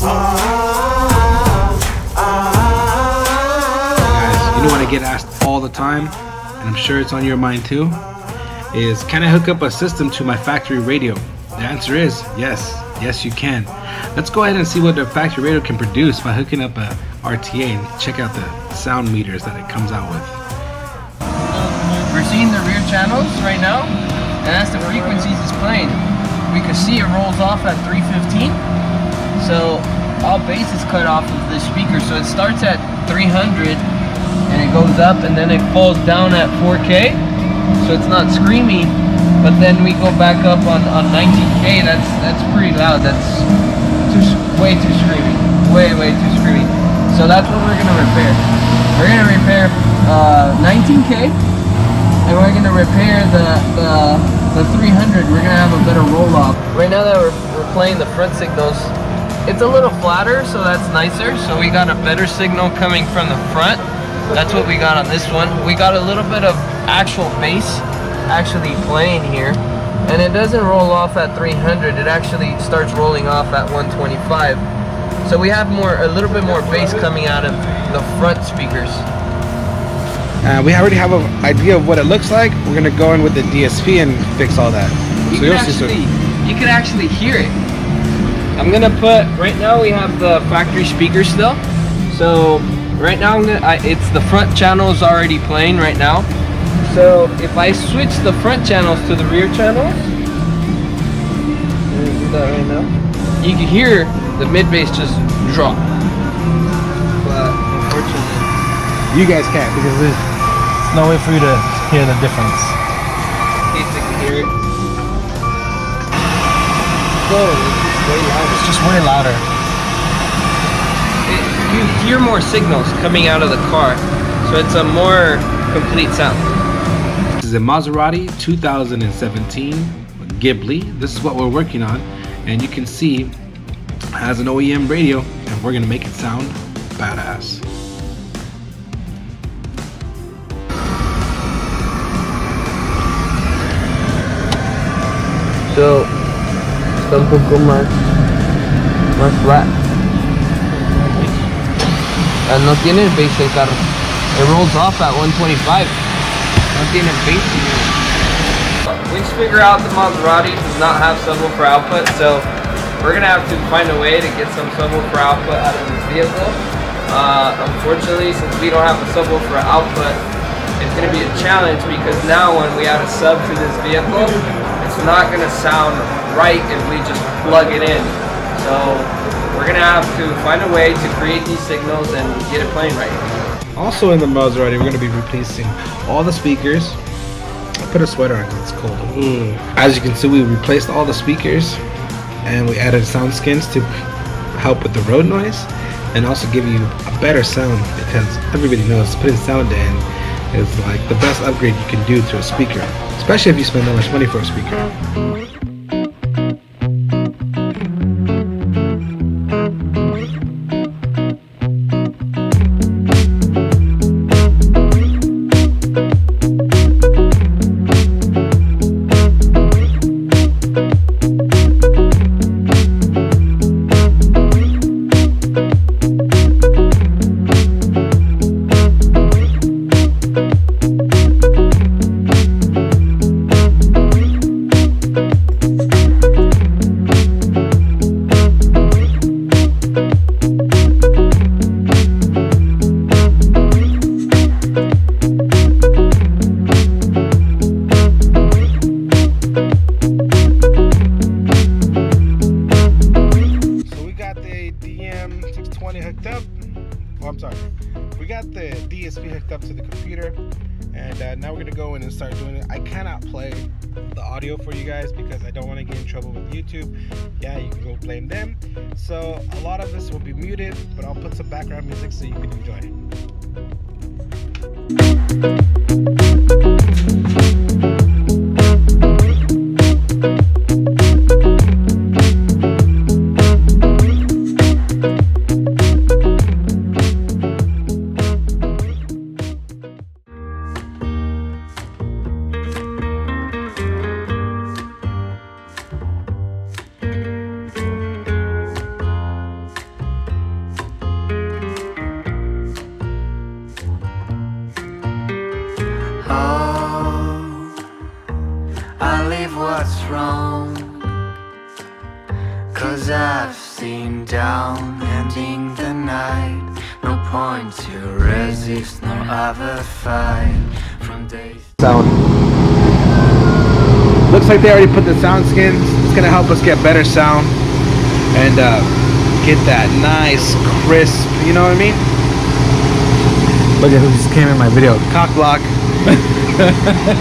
Guys, you know what I get asked all the time, and I'm sure it's on your mind too, is can I hook up a system to my factory radio? The answer is yes, yes you can. Let's go ahead and see what the factory radio can produce by hooking up a RTA and check out the sound meters that it comes out with. We're seeing the rear channels right now, and that's the frequencies it's playing. We can see it rolls off at 315, so all bass is cut off of the speaker. So it starts at 300, and it goes up, and then it falls down at 4K, so it's not screaming, But then we go back up on, on 19K, that's that's pretty loud. That's too way too screaming. way way too screaming. So that's what we're gonna repair. We're gonna repair uh, 19K, and we're gonna repair the, the the 300. We're gonna have a better roll off. Right now that we're, we're playing the front signals, it's a little flatter, so that's nicer. So we got a better signal coming from the front. That's what we got on this one. We got a little bit of actual bass actually playing here. And it doesn't roll off at 300. It actually starts rolling off at 125. So we have more, a little bit more bass coming out of the front speakers. Uh, we already have an idea of what it looks like. We're gonna go in with the DSP and fix all that. You So you'll see some- you can actually hear it. I'm gonna put right now. We have the factory speaker still, so right now I'm gonna. I, it's the front channel is already playing right now. So if I switch the front channels to the rear channels, do that right now. You can hear the mid bass just drop. But unfortunately, You guys can't because There's no way for you to hear the difference. in case they can hear it. So way louder. It's just way louder. it, you hear more signals coming out of the car, so it's a more complete sound. this is a Maserati 2017 Ghibli. This is what we're working on, and you can see it has an OEM radio, and we're gonna make it sound badass. So está un poco más, más flat. Ah, no tiene el bass el carro. It rolls off at 125. No tiene bass. We just figure out the Maserati does not have subwoofer output, so we're gonna have to find a way to get some subwoofer output out of this vehicle. Uh, unfortunately, since we don't have a subwoofer output, it's gonna be a challenge because now when we add a sub to this vehicle, it's not gonna sound right if we just plug it in. So we're gonna have to find a way to create these signals and get it playing right. Also in the Maserati, we're gonna be replacing all the speakers. I put a sweater on because it's cold. Mm. As you can see, we replaced all the speakers, and we added sound skins to help with the road noise, and also give you a better sound because everybody knows putting sound in is like the best upgrade you can do to a speaker, especially if you spend that much money for a speaker. I'm sorry. We got the DSP hooked up to the computer, and uh, now we're gonna go in and start doing it. I cannot play the audio for you guys because I don't want to get in trouble with YouTube. Yeah, you can go blame them. So a lot of this will be muted, but I'll put some background music so you can enjoy. I what's wrong. Cause I've seen down ending the night. No point to resist, nor ever fight. From days. sound. Looks like they already put the sound skins. It's gonna help us get better sound and uh, get that nice crisp. You know what I mean? Look at who just came in my video. Cock block.